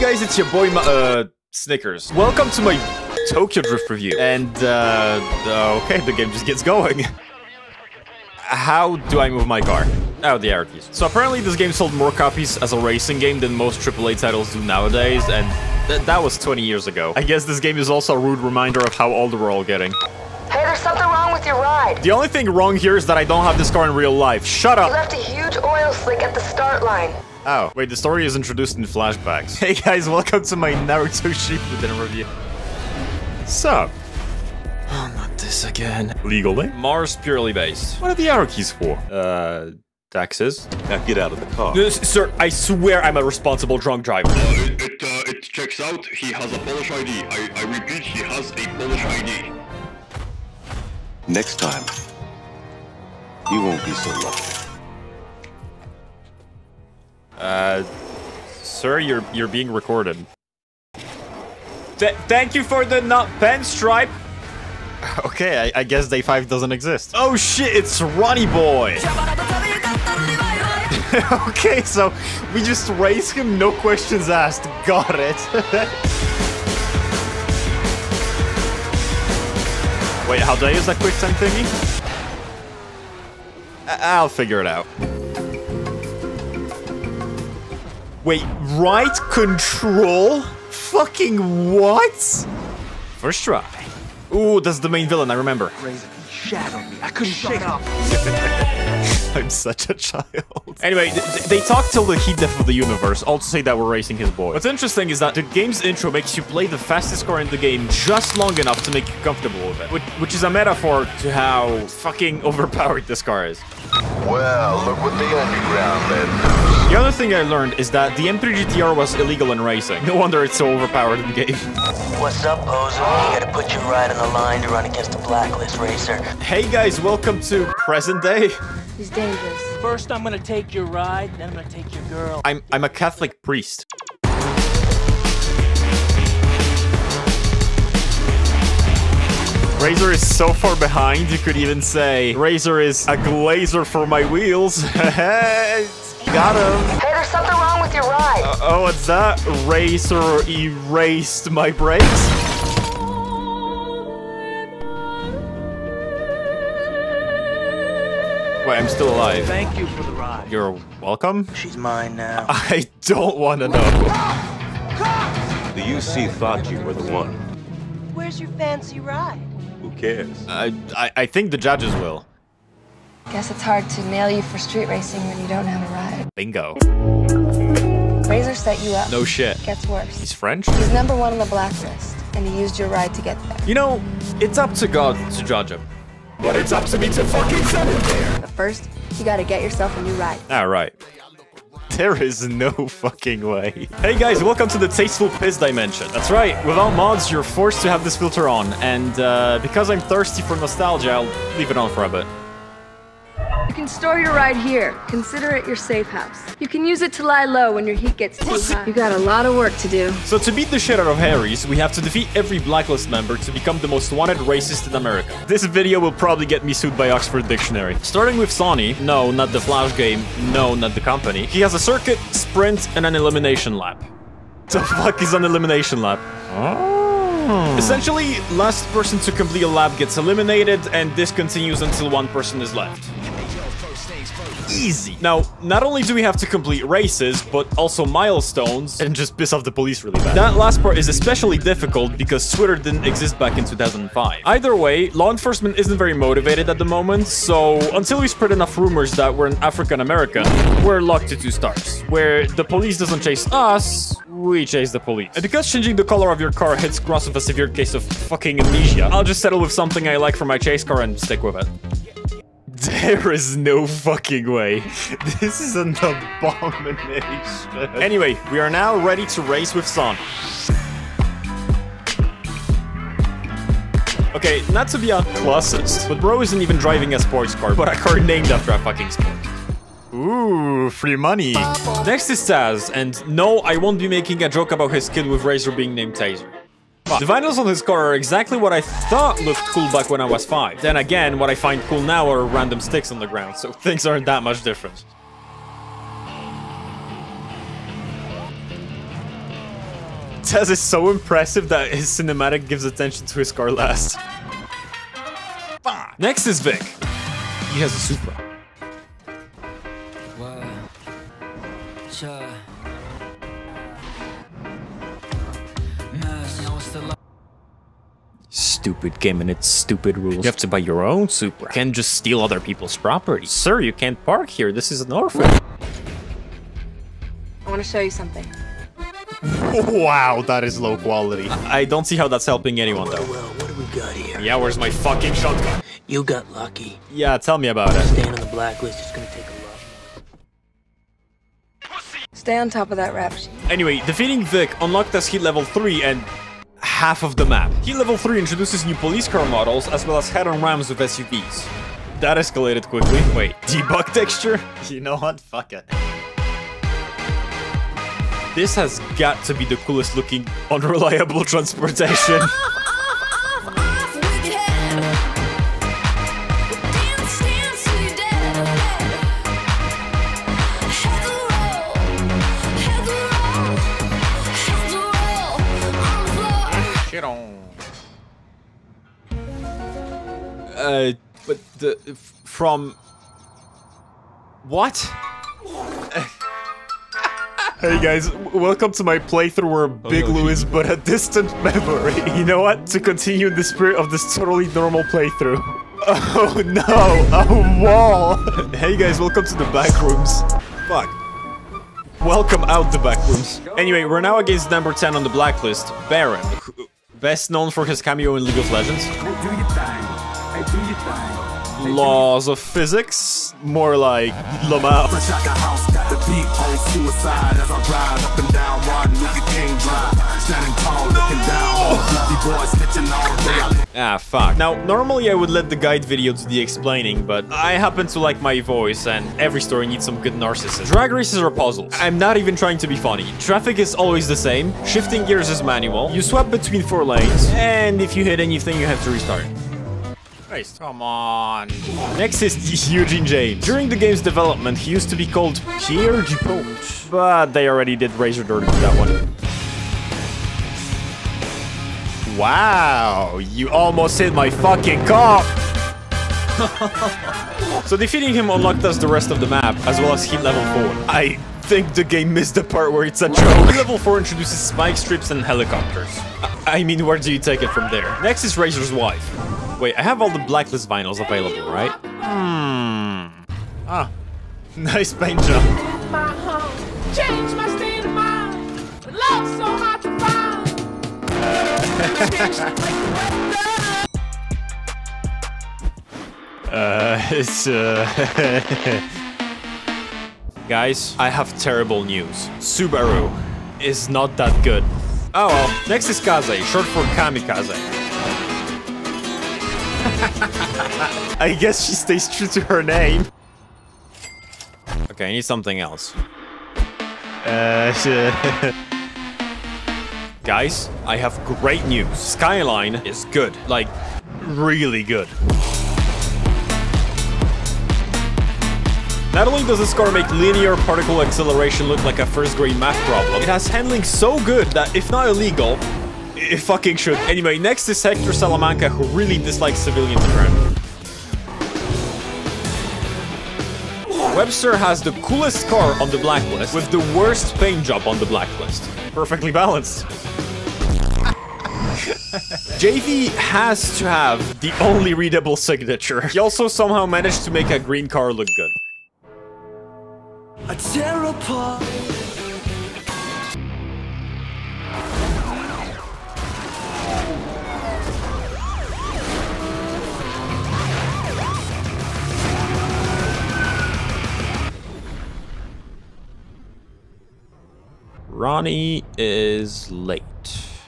guys, it's your boy, Ma uh, Snickers. Welcome to my Tokyo Drift review. And, uh, uh, okay, the game just gets going. How do I move my car? Oh, the arrow keys. So apparently this game sold more copies as a racing game than most AAA titles do nowadays, and th that was 20 years ago. I guess this game is also a rude reminder of how old we're all getting. Hey, there's something wrong with your ride. The only thing wrong here is that I don't have this car in real life. Shut up! You left a huge oil slick at the start line. Oh, wait, the story is introduced in flashbacks. Hey guys, welcome to my Naruto Shippuden review. Sup? Oh, not this again. Legally? Mars purely based. What are the arrow keys for? Uh, taxes? Now get out of the car. This, sir, I swear I'm a responsible drunk driver. It, it, uh, it checks out. He has a Polish ID. I, I repeat, he has a Polish ID. Next time, you won't be so lucky. Uh, sir, you're you're being recorded. Th thank you for the not pen stripe. Okay, I, I guess day five doesn't exist. Oh shit, it's Ronnie Boy. okay, so we just raise him, no questions asked. Got it. Wait, how do I use that quick time thingy? I- I'll figure it out. Wait, right control? Fucking what? First try. Ooh, that's the main villain, I remember. I'm such a child. Anyway, th th- they talk till the heat death of the universe, all to say that we're racing his boy. What's interesting is that the game's intro makes you play the fastest car in the game just long enough to make you comfortable with it. Which, which is a metaphor to how fucking overpowered this car is. Well, look what the underground led to. The other thing I learned is that the M3 GTR was illegal in racing. No wonder it's so overpowered in the game. What's up, Bozo? You gotta put your ride on the line to run against a blacklist racer. Hey guys, welcome to present day. He's dangerous. First, I'm gonna take your ride, then I'm gonna take your girl. I'm I'm a Catholic priest. Razor is so far behind, you could even say Razor is a glazer for my wheels. Got him. Hey, there's something wrong with your ride. Oh, what's that? Razor erased my brakes? Wait, I'm still alive. Thank you for the ride. You're welcome? She's mine now. I don't want to know. The UC thought you were the one. Where's your fancy ride? Who cares? I, I, I think the judges will. Guess it's hard to nail you for street racing when you don't have a ride. Bingo. Razor set you up. No shit. Gets worse. He's French? He's number one on the blacklist, and he used your ride to get there. You know, it's up to God to judge him. But it's up to me to fucking send him there. But first, you gotta get yourself a new ride. Ah, Alright. There is no fucking way. Hey guys, welcome to the Tasteful Piss Dimension. That's right, without mods, you're forced to have this filter on, and uh, because I'm thirsty for nostalgia, I'll leave it on for a bit. You can store your ride here. Consider it your safe house. You can use it to lie low when your heat gets too hot. You got a lot of work to do. So to beat the shit out of Harry's, we have to defeat every Blacklist member to become the most wanted racist in America. This video will probably get me sued by Oxford Dictionary. Starting with Sonny, no, not the Flash game, no, not the company. He has a circuit, sprint, and an elimination lap. The fuck is an elimination lap? Oh. Essentially, last person to complete a lap gets eliminated, and this continues until one person is left. Easy. Now, not only do we have to complete races, but also milestones, and just piss off the police really bad. That last part is especially difficult because Twitter didn't exist back in 2005. Either way, law enforcement isn't very motivated at the moment, so until we spread enough rumors that we're an African American, we're locked to two stars. Where the police doesn't chase us, we chase the police. And because changing the color of your car hits cross with a severe case of fucking amnesia, I'll just settle with something I like for my chase car and stick with it. There is no fucking way. This is an abomination. Anyway, we are now ready to race with Son. Okay, not to be a classist, but bro isn't even driving a sports car, but a car named after a fucking sport. Ooh, free money. Next is Taz, and no, I won't be making a joke about his kid with Razor being named Taser. The vinyls on his car are exactly what I thought looked cool back when I was 5. Then again, what I find cool now are random sticks on the ground, so things aren't that much different. Taz is so impressive that his cinematic gives attention to his car last. Next is Vic. He has a Supra. Stupid game and its stupid rules. You have to buy your own Supra. You can't just steal other people's property. Sir, you can't park here. This is an orphan. I want to show you something. wow, that is low quality. I don't see how that's helping anyone though. Well, what do we got here? Yeah, where's my fucking shotgun? You got lucky. Yeah, tell me about it. Staying on the blacklist is gonna take a lot. Stay on top of that rap sheet. Anyway, defeating Vic unlocked us heat level 3 and half of the map. Heat level 3 introduces new police car models as well as head-on rams with SUVs. That escalated quickly. Wait, debug texture? You know what? Fuck it. This has got to be the coolest looking unreliable transportation. from what? hey guys, welcome to my playthrough where oh, Big Lou is but a distant memory. You know what? To continue in the spirit of this totally normal playthrough. Oh no, a wall! hey guys, welcome to the back rooms. Fuck. Welcome out the back rooms. Anyway, we're now against number 10 on the blacklist, Baron. Best known for his cameo in League of Legends. Laws of physics? More like Lamau. Ah, fuck. Now, normally I would let the guide video do the explaining, but I happen to like my voice, and every story needs some good narcissism. Drag races are puzzles. I'm not even trying to be funny. Traffic is always the same, shifting gears is manual, you swap between four lanes, and if you hit anything, you have to restart. Nice. Come on. Next is Eugene James. During the game's development, he used to be called Pierre Dupont, but they already did Razor Dirt with that one. Wow, you almost hit my fucking car! so defeating him unlocked us the rest of the map, as well as heat level 4. I think the game missed the part where it's a joke. Level 4 introduces spike strips and helicopters. I, I mean, where do you take it from there? Next is Razor's wife. Wait, I have all the blacklist vinyls available, right? Hmm. Ah. Nice paint job. Change my state of mind. Love so hard to find. Uh, it's, uh... Guys, I have terrible news. Subaru is not that good. Oh well, next is Kaze, short for Kamikaze. I guess she stays true to her name. Okay, I need something else. Uh, Guys, I have great news. Skyline is good. Like, really good. Not only does this car make linear particle acceleration look like a first grade math problem, it has handling so good that if not illegal, it fucking should. Anyway, next is Hector Salamanca who really dislikes civilians apparently. Webster has the coolest car on the blacklist with the worst paint job on the blacklist. Perfectly balanced. JV has to have the only readable signature. He also somehow managed to make a green car look good. A Ronnie is late. This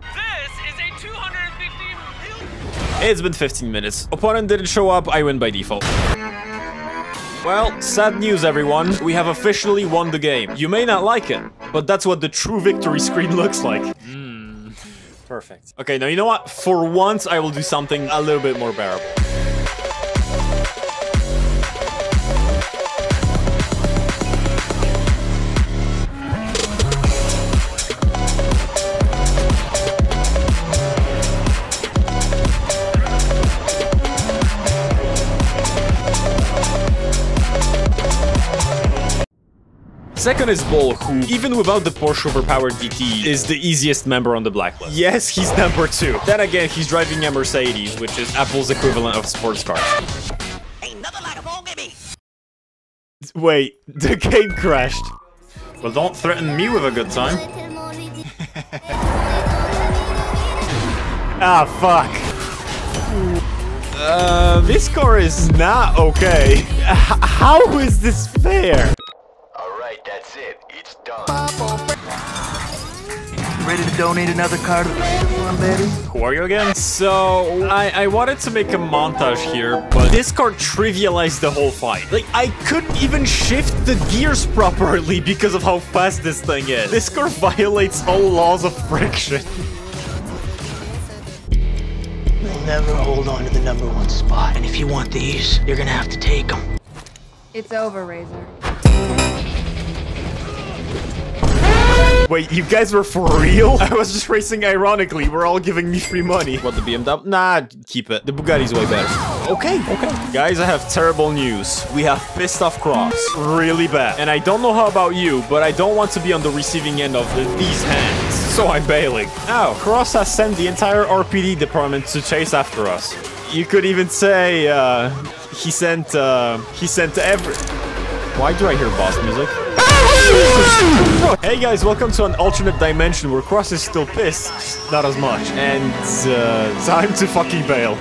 is a 250 It's been 15 minutes. Opponent didn't show up, I win by default. Well, sad news everyone. We have officially won the game. You may not like it, but that's what the true victory screen looks like. Hmm. Perfect. Okay, now you know what? For once, I will do something a little bit more bearable. Second is Bull, who, even without the Porsche overpowered DT, is the easiest member on the blacklist. Yes, he's number two. Then again, he's driving a Mercedes, which is Apple's equivalent of sports cars. Wait, the game crashed. Well, don't threaten me with a good time. Ah, fuck. Uh, this car is not okay. H how is this fair? Ready to donate another car to the one, Betty? Who are you again? So, I, I wanted to make a montage here, but this car trivialized the whole fight. Like, I couldn't even shift the gears properly because of how fast this thing is. This car violates all laws of friction. They'll never hold on to the number one spot. And if you want these, you're gonna have to take them. It's over, Razor. Wait, you guys were for real? I was just racing ironically. We're all giving me free money. What, the BMW? Nah, keep it. The Bugatti's way better. Okay, okay. Guys, I have terrible news. We have pissed off Cross. Really bad. And I don't know how about you, but I don't want to be on the receiving end of the, these hands. So I'm bailing. Now, Cross has sent the entire RPD department to chase after us. You could even say, uh, he sent, uh, he sent every... Why do I hear boss music? Hey guys, welcome to an alternate dimension where Cross is still pissed, not as much, and uh, time to fucking bail.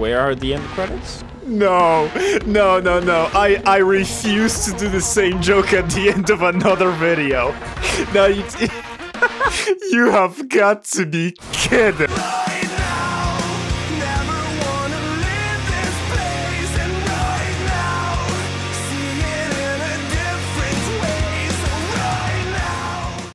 Where are the end credits? No, no, no, no. I, I refuse to do the same joke at the end of another video. Now you, you have got to be kidding.